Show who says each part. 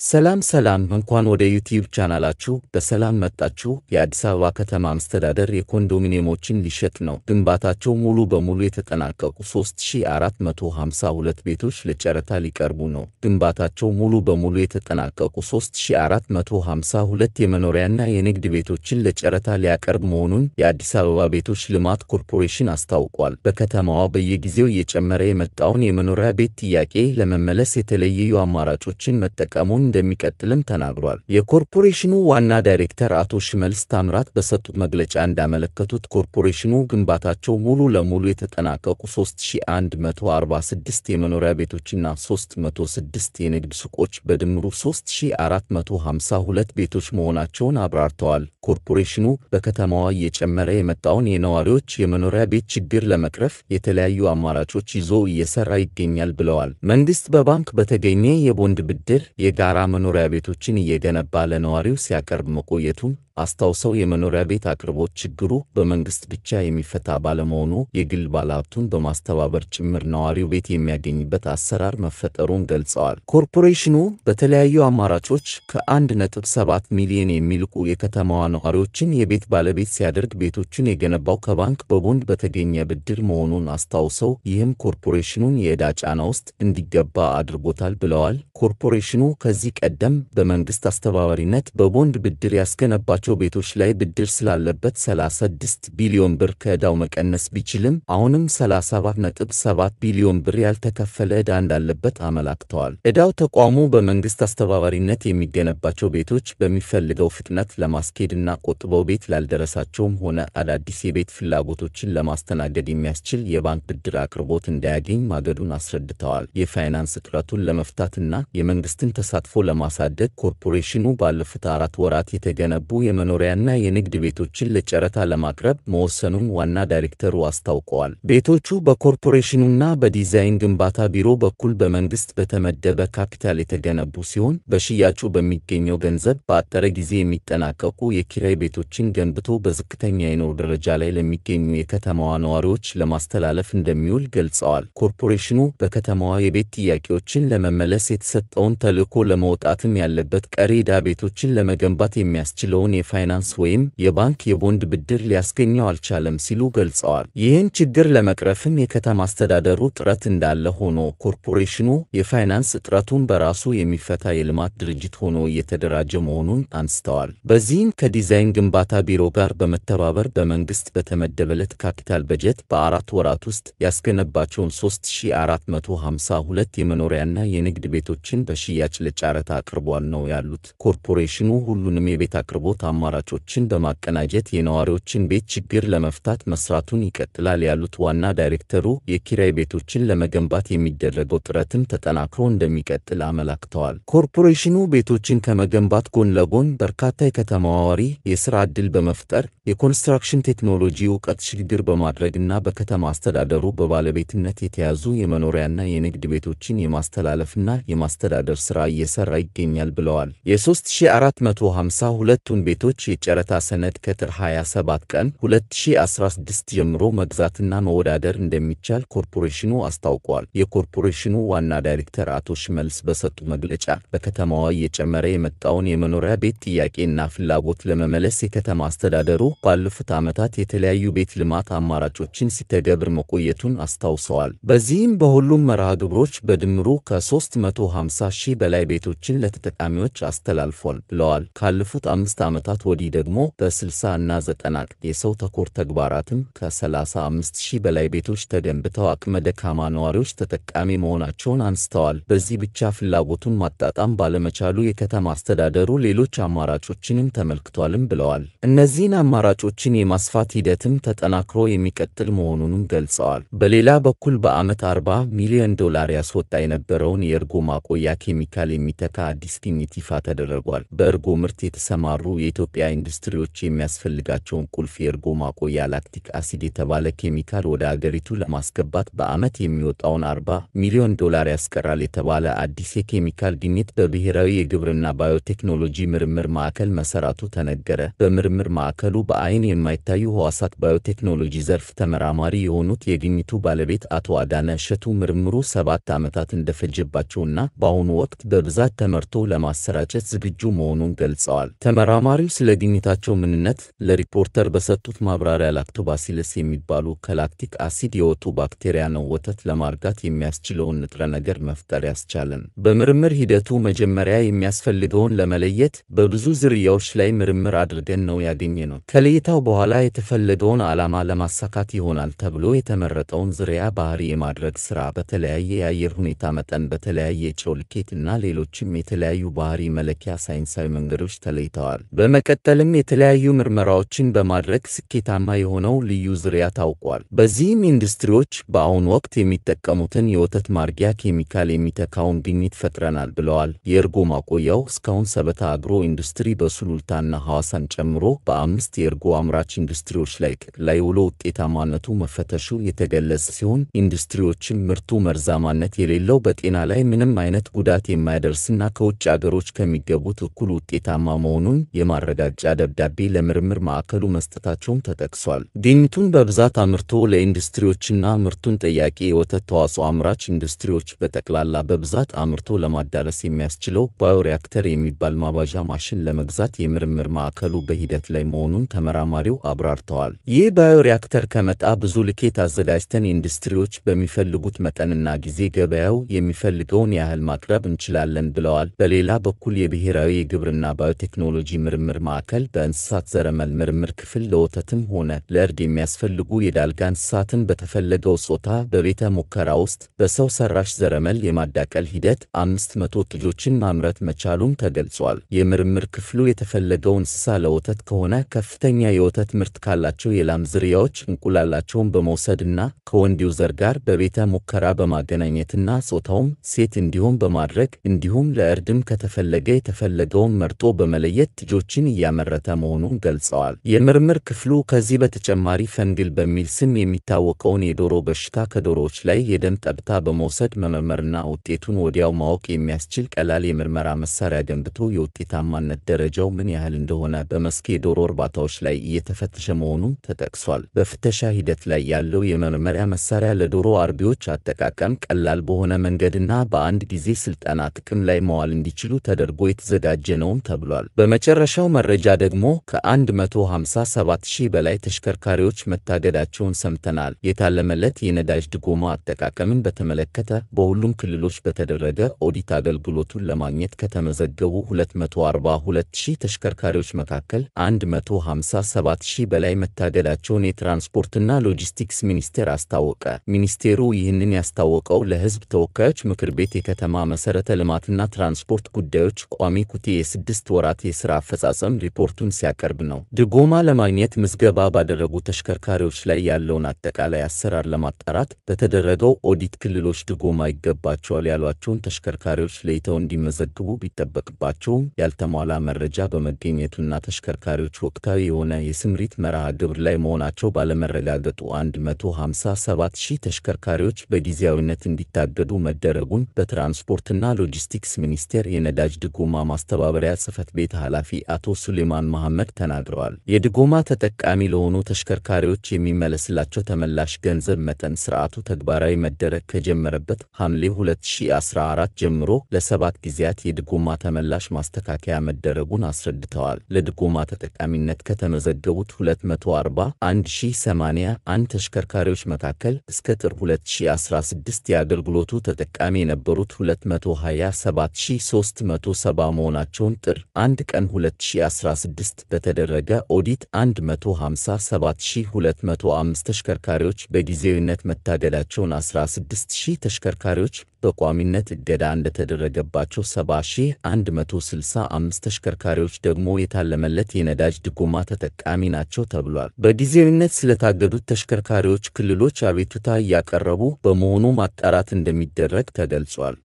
Speaker 1: ሰላም ሰላም እንኳን ወደ ዩቲዩብ ቻናላችሁ በሰላም መጣችሁ። የአዲስ አበባ ከተማ መስተዳደር የኮንዶሚኒየሞችን ሊሸጥ ነው። ግንባታቸው ሙሉ በሙሉ የተጠናቀቁ 3452 ቤቶች ለጨረታ ሊቀርቡ ነው። ግንባታቸው ሙሉ በሙሉ የተጠናቀቁ 3452 የመኖሪያና የንግድ ቤቶችን ለጨረታ ሊያቀርብ መሆኑን የአዲስ አበባ ቤቶች ልማት ኮርፖሬሽን አስታውቋል። በከተማዋ በየጊዜው እየጨመረ የመጣውን የመኖሪያ ቤት ጥያቄ ለመመለስ የተለያዩ አማራጮችን መጠቀሙን እንደሚቀጥልም ተናግሯል። የኮርፖሬሽኑ ዋና ዳይሬክተር አቶ ሽመልስ ታምራት በሰጡት መግለጫ እንዳመለከቱት ኮርፖሬሽኑ ግንባታቸው ሙሉ ለሙሉ የተጠናቀቁ 3146 የመኖሪያ ቤቶችና 306 የንግድ ሱቆች በድምሩ 3452 ቤቶች መሆናቸውን አብራርተዋል። ኮርፖሬሽኑ በከተማዋ እየጨመረ የመጣውን የነዋሪዎች የመኖሪያ ቤት ችግር ለመቅረፍ የተለያዩ አማራጮች ይዞ እየሰራ ይገኛል ብለዋል። መንግስት በባንክ በተገኘ የቦንድ ብድር የጋራ መኖሪያ ቤቶችን እየገነባ ለነዋሪው ሲያቀርብ መቆየቱን አስታውሰው የመኖሪያ ቤት አቅርቦት ችግሩ በመንግስት ብቻ የሚፈታ ባለመሆኑ የግል ባለሀብቱን በማስተባበር ጭምር ነዋሪው ቤት የሚያገኝበት አሰራር መፈጠሩን ገልጸዋል። ኮርፖሬሽኑ በተለያዩ አማራጮች ከ1.7 ሚሊዮን የሚልቁ የከተማዋ ነዋሪዎችን የቤት ባለቤት ሲያደርግ ቤቶቹን የገነባው ከባንክ በቦንድ በተገኘ ብድር መሆኑን አስታውሰው ይህም ኮርፖሬሽኑን የዕዳ ጫና ውስጥ እንዲገባ አድርጎታል ብለዋል። ኮርፖሬሽኑ ከዚህ ቀደም በመንግስት አስተባባሪነት በቦንድ ብድር ያስገነባቸው ቤቶች ላይ ብድር ስላለበት 36 ቢሊዮን ብር ከዕዳው መቀነስ ቢችልም አሁንም 37.7 ቢሊዮን ብር ያልተከፈለ ዕዳ እንዳለበት አመላክተዋል። ዕዳው ተቋሙ በመንግስት አስተባባሪነት የሚገነባቸው ቤቶች በሚፈልገው ፍጥነት ለማስኬድና ቆጥበው ቤት ላልደረሳቸውም ሆነ አዳዲስ የቤት ፍላጎቶችን ለማስተናገድ የሚያስችል የባንክ ብድር አቅርቦት እንዳያገኝ ማገዱን አስረድተዋል። የፋይናንስ እጥረቱን ለመፍታትና የመንግስትን ተሳትፎ ለማሳደግ ኮርፖሬሽኑ ባለፉት አራት ወራት የተገነቡ የመኖሪያና የንግድ ቤቶችን ለጨረታ ለማቅረብ መወሰኑን ዋና ዳይሬክተሩ አስታውቀዋል። ቤቶቹ በኮርፖሬሽኑና በዲዛይን ግንባታ ቢሮ በኩል በመንግስት በተመደበ ካፒታል የተገነቡ ሲሆን በሽያጩ በሚገኘው ገንዘብ በአጠረ ጊዜ የሚጠናቀቁ የኪራይ ቤቶችን ገንብቶ በዝቅተኛ የኑሮ ደረጃ ላይ ለሚገኙ የከተማዋ ነዋሪዎች ለማስተላለፍ እንደሚውል ገልጸዋል። ኮርፖሬሽኑ በከተማዋ የቤት ጥያቄዎችን ለመመለስ የተሰጠውን ተልዕኮ ለመውጣትም ያለበት ቀሪ ዕዳ ቤቶችን ለመገንባት የሚያስችለውን የፋይናንስ ወይም የባንክ የቦንድ ብድር ሊያስገኘው አልቻለም ሲሉ ገልጸዋል። ይህን ችግር ለመቅረፍም የከተማ አስተዳደሩ ጥረት እንዳለ ሆኖ ኮርፖሬሽኑ የፋይናንስ እጥረቱን በራሱ የሚፈታ የልማት ድርጅት ሆኖ እየተደራጀ መሆኑን አንስተዋል። በዚህም ከዲዛይን ግንባታ ቢሮ ጋር በመተባበር በመንግስት በተመደበለት ካፒታል በጀት በአራት ወራት ውስጥ ያስገነባቸውን 3452 የመኖሪያና የንግድ ቤቶችን በሽያጭ ለጨረታ አቅርቧል ነው ያሉት። ኮርፖሬሽኑ ሁሉንም የቤት አቅርቦት አማራጮችን በማቀናጀት የነዋሪዎችን ቤት ችግር ለመፍታት መስራቱን ይቀጥላል ያሉት ዋና ዳይሬክተሩ የኪራይ ቤቶችን ለመገንባት የሚደረገው ጥረትም ተጠናክሮ እንደሚቀጥል አመላክተዋል። ኮርፖሬሽኑ ቤቶችን ከመገንባት ጎን ለጎን በርካታ የከተማ ነዋሪ የሥራ ዕድል በመፍጠር የኮንስትራክሽን ቴክኖሎጂ እውቀት ሽግግር በማድረግና በከተማ አስተዳደሩ በባለቤትነት የተያዙ የመኖሪያና የንግድ ቤቶችን የማስተላለፍና የማስተዳደር ሥራ እየሠራ ይገኛል ብለዋል። የ3452ቱን ቤቶች የጨረታ ሰነድ ከጥር 27 ቀን 2016 ጀምሮ መግዛትና መወዳደር እንደሚቻል ኮርፖሬሽኑ አስታውቋል። የኮርፖሬሽኑ ዋና ዳይሬክተር አቶ ሽመልስ በሰጡ መግለጫ በከተማዋ እየጨመረ የመጣውን የመኖሪያ ቤት ጥያቄና ፍላጎት ለመመለስ የከተማ አስተዳደሩ ባለፉት ዓመታት የተለያዩ ቤት ልማት አማራጮችን ሲተገብር መቆየቱን አስታውሰዋል። በዚህም በሁሉም መርሃ ግብሮች በድምሩ ከ350 ሺህ በላይ ቤቶችን ለተጠቃሚዎች አስተላልፏል ብለዋል። ካለፉት አምስት ዓመታት ወዲህ ደግሞ በ60 እና 90 የሰው ተኮር ተግባራትም ከ35 ሺህ በላይ ቤቶች ተገንብተው አቅመ ደካማ ነዋሪዎች ተጠቃሚ መሆናቸውን አንስተዋል። በዚህ ብቻ ፍላጎቱን ማጣጣም ባለመቻሉ የከተማ አስተዳደሩ ሌሎች አማራጮችንም ተመልክቷልም ብለዋል። እነዚህን አማራጮችን የማስፋት ሂደትም ተጠናክሮ የሚቀጥል መሆኑንም ገልጸዋል። በሌላ በኩል በዓመት 40 ሚሊዮን ዶላር ያስወጣ የነበረውን የእርጎ ማቆያ ኬሚካል የሚተካ አዲስ ግኝት ይፋ ተደርጓል። በእርጎ ምርት የተሰማሩ የኢትዮጵያ ኢንዱስትሪዎች የሚያስፈልጋቸውን ቁልፍ የእርጎ ማቆያ ላክቲክ አሲድ የተባለ ኬሚካል ወደ አገሪቱ ለማስገባት በዓመት የሚወጣውን 40 ሚሊዮን ዶላር ያስቀራል የተባለ አዲስ የኬሚካል ግኝት በብሔራዊ የግብርና ባዮቴክኖሎጂ ምርምር ማዕከል መሰራቱ ተነገረ። በምርምር ማዕከሉ በአይን የማይታዩ ሕዋሳት ባዮቴክኖሎጂ ዘርፍ ተመራማሪ የሆኑት የግኝቱ ባለቤት አቶ አዳነ እሸቱ ምርምሩ ሰባት ዓመታት እንደፈጀባቸውና በአሁኑ ወቅት በብዛት ተመርቶ ለማሰራጨት ዝግጁ መሆኑን ገልጸዋል። ተመራማሪው ስለ ግኝታቸው ምንነት ለሪፖርተር በሰጡት ማብራሪያ ላክቶባሲለስ የሚባሉ ከላክቲክ አሲድ የወጡ ባክቴሪያ ነው ወተት ለማርጋት የሚያስችለውን ንጥረ ነገር መፍጠር ያስቻለን። በምርምር ሂደቱ መጀመሪያ የሚያስፈልገውን ለመለየት በብዙ ዝርያዎች ላይ ምርምር አድርገን ነው ያገኘነው። ከልየታው በኋላ የተፈለገውን ዓላማ ለማሳካት ይሆናል ተብሎ የተመረጠውን ዝርያ ባህሪ የማድረግ ሥራ በተለያየ የአየር ሁኔታ መጠን፣ በተለያየ ልኬት እና ሌሎችም የተለያዩ ባህሪ መለኪያ ሳይንሳዊ መንገዶች ተለይተዋል። በመቀጠልም የተለያዩ ምርመራዎችን በማድረግ ስኬታማ የሆነው ልዩ ዝርያ ታውቋል። በዚህም ኢንዱስትሪዎች በአሁኑ ወቅት የሚጠቀሙትን የወተት ማርጊያ ኬሚካል የሚተካውን ግኝት ፈጥረናል ብለዋል። የእርጎ ማቆያው እስካሁን ሰበታ አግሮ ኢንዱስትሪ በሱሉልታና ሐዋሳን ጨምሮ በአምስት የእርጎ አምራች ኢንዱስትሪዎች ላይ ላይ ውሎ ውጤታማነቱ መፈተሹ የተገለጸ ሲሆን ኢንዱስትሪዎችም ምርቱ መርዛማነት የሌለው በጤና ላይ ምንም አይነት ጉዳት የማያደርስና ከውጭ አገሮች ከሚገቡት እኩል ውጤታማ መሆኑን የማረጋገጫ ደብዳቤ ለምርምር ማዕከሉ መስጠታቸውም ተጠቅሷል። ግኝቱን በብዛት አምርቶ ለኢንዱስትሪዎችና ምርቱን ጠያቂ የወተት ተዋጽኦ አምራች ኢንዱስትሪዎች በጠቅላላ በብዛት አምርቶ ለማዳረስ የሚያስችለው ባዮሪያክተር የሚባል ማባዣ ማሽን ለመግዛት የምርምር ማዕከሉ በሂደት ላይ መሆኑን ተመራማሪው አብራርተዋል። ይህ ባዮሪያክተር ከመጣ ብዙ ልኬት አዘጋጅተን ኢንዱስትሪዎች በሚፈልጉት መጠንና ጊዜ ገበያው የሚፈልገውን ያህል ማቅረብ እንችላለን ብለዋል። በሌላ በኩል የብሔራዊ የግብርና ባዮቴክኖሎጂ ምርምር ማዕከል በእንስሳት ዘረመል ምርምር ክፍል ለወተትም ሆነ ለእርድ የሚያስፈልጉ የዳልጋ እንስሳትን በተፈለገው ጾታ በቤተ ሙከራ ውስጥ በሰው ሰራሽ ዘረመል የማዳቀል ሂደት አምስት መቶ ጥጆችን ማምረት መቻሉም ተገልጿል። የምርምር ክፍሉ የተፈለገው እንስሳ ለወተት ከሆነ ከፍተኛ የወተት ምርት ካላቸው የላም ዝርያዎች እንቁላላቸውን በመውሰድና ከወንዴው ዘር ጋር በቤተ ሙከራ በማገናኘትና ጾታውም ሴት እንዲሆን በማድረግ እንዲሁም ለእርድም ከተፈለገ የተፈለገውን መርጦ በመለየት ጥጆችን እያመረተ መሆኑን ገልጸዋል። የምርምር ክፍሉ ከዚህ በተጨማሪ ፈንግል በሚል ስም የሚታወቀውን የዶሮ በሽታ ከዶሮዎች ላይ የደም ጠብታ በመውሰድ መመርመርና ውጤቱን ወዲያው ማወቅ የሚያስችል ቀላል የምርመራ መሳሪያ ገንብቶ የውጤታማነት ደረጃው ምን ያህል እንደሆነ በመስክ የዶሮ እርባታዎች ላይ እየተፈተሸ መሆኑን ተጠቅሷል። በፍተሻ ሂደት ላይ ያለው የመመርመሪያ መሳሪያ ለዶሮ አርቢዎች አጠቃቀም ቀላል በሆነ መንገድና በአንድ ጊዜ ስልጠና ጥቅም ላይ መዋል እንዲችሉ ተደርጎ የተዘጋጀ ነውም ተብሏል። በመጨረሻው መረጃ ደግሞ ከ157 ሺህ በላይ ተሽከርካሪዎች መታገዳቸውን ሰምተናል። የታለመለት የነዳጅ ድጎማ አጠቃቀምን በተመለከተ በሁሉም ክልሎች በተደረገ ኦዲት አገልግሎቱን ለማግኘት ከተመዘገቡ 242 ሺህ ተሽከርካሪዎች መካከል 157 ሺህ በላይ መታገዳቸውን የትራንስፖርትና ሎጂስቲክስ ሚኒስቴር አስታወቀ። ሚኒስቴሩ ይህንን ያስታወቀው ለሕዝብ ተወካዮች ምክር ቤት የከተማ መሠረተ ልማትና ትራንስፖርት ጉዳዮች ቋሚ ኮሚቴ የስድስት ወራት የሥራ አፈጻጸም ሪፖርቱን ሲያቀርብ ነው። ድጎማ ለማግኘት ምዝገባ ባደረጉ ተሽከርካሪዎች ላይ ያለውን አጠቃላይ አሰራር ለማጣራት በተደረገው ኦዲት ክልሎች ድጎማ ይገባቸዋል ያሏቸውን ተሽከርካሪዎች ለይተው እንዲመዘግቡ ቢጠበቅባቸውም ያልተሟላ መረጃ በመገኘቱና ተሽከርካሪዎች ወቅታዊ የሆነ የስምሪት መርሃ ግብር ላይ መሆናቸው ባለመረጋገጡ 157 ሺህ ተሽከርካሪዎች በጊዜያዊነት እንዲታገዱ መደረጉን በትራንስፖርትና ሎጂስቲክስ ሚኒስቴር የነዳጅ ድጎማ ማስተባበሪያ ጽሕፈት ቤት ኃላፊ አቶ ሱሌማን መሐመድ ተናግረዋል። የድጎማ ተጠቃሚ ለሆኑ ተሽከርካሪዎች የሚመለስላቸው ተመላሽ ገንዘብ መጠን ስርዓቱ ተግባራዊ መደረግ ከጀመረበት ሐምሌ 2014 ጀምሮ ለሰባት ጊዜያት የድጎማ ተመላሽ ማስተካከያ መደረጉን አስረድተዋል። ለድጎማ ተጠቃሚነት ከተመዘገቡት 241081 ተሽከርካሪዎች መካከል እስከ ጥር 2016 የአገልግሎቱ ተጠቃሚ የነበሩት 227370 መሆናቸውን ጥር 1 ቀን 2016 በተደረገ ኦዲት 157205 ተሽከርካሪዎች በጊዜያዊነት መታገዳቸውን 16000 ተሽከርካሪዎች በቋሚነት እገዳ እንደተደረገባቸው 70165 ተሽከርካሪዎች ደግሞ የታለመለት የነዳጅ ድጎማ ተጠቃሚ ናቸው ተብሏል። በጊዜያዊነት ስለታገዱት ተሽከርካሪዎች ክልሎች አቤቱታ እያቀረቡ በመሆኑ ማጣራት እንደሚደረግ ተገልጿል።